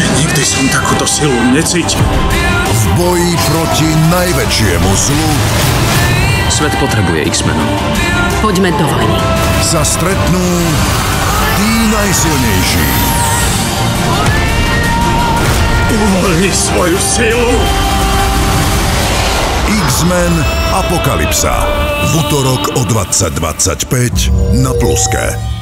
Ešte nikdy som takúto silu necítil. V boji proti najväčšiemu zlu Svet potrebuje X-menov. Poďme do vojny. Sa stretnú tí najsilnejší. Uvoľni svoju silu! X-Men Apokalypsa. V útorok o 20.25 na Pluske.